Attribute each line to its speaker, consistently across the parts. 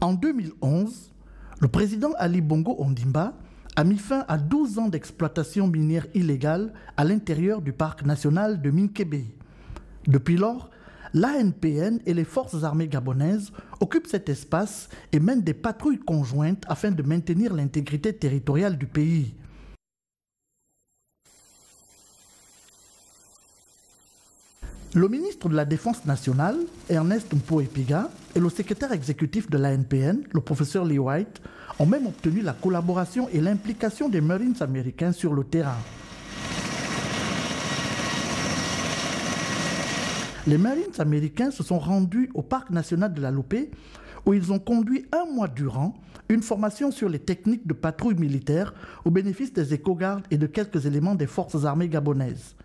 Speaker 1: En 2011, le président Ali Bongo Ondimba a mis fin à 12 ans d'exploitation minière illégale à l'intérieur du parc national de Minkebe. Depuis lors, l'ANPN et les forces armées gabonaises occupent cet espace et mènent des patrouilles conjointes afin de maintenir l'intégrité territoriale du pays. Le ministre de la Défense nationale, Ernest Mpoepiga, et le secrétaire exécutif de l'ANPN, le professeur Lee White, ont même obtenu la collaboration et l'implication des Marines américains sur le terrain. Les Marines américains se sont rendus au parc national de la Lopé où ils ont conduit un mois durant une formation sur les techniques de patrouille militaire au bénéfice des éco-gardes et de quelques éléments des forces armées gabonaises.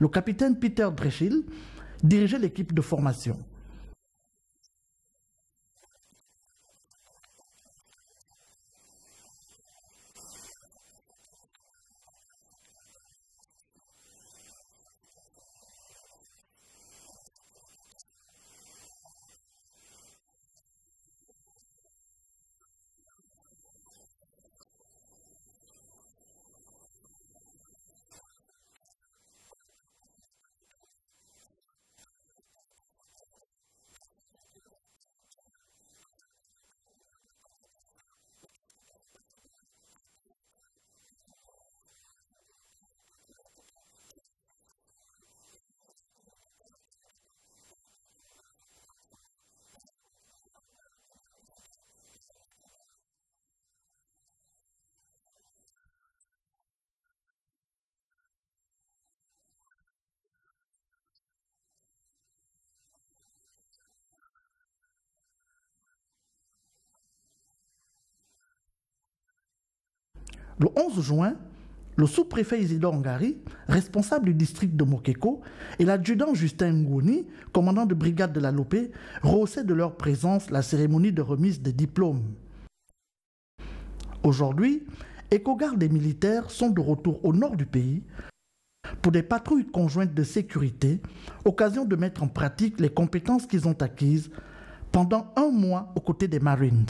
Speaker 1: Le capitaine Peter Dreschel dirigeait l'équipe de formation. Le 11 juin, le sous-préfet Isidore Ngari, responsable du district de Mokeko, et l'adjudant Justin Ngouni, commandant de brigade de la Lopé, rehaussaient de leur présence la cérémonie de remise des diplômes. Aujourd'hui, éco-gardes et militaires sont de retour au nord du pays pour des patrouilles conjointes de sécurité, occasion de mettre en pratique les compétences qu'ils ont acquises pendant un mois aux côtés des Marines.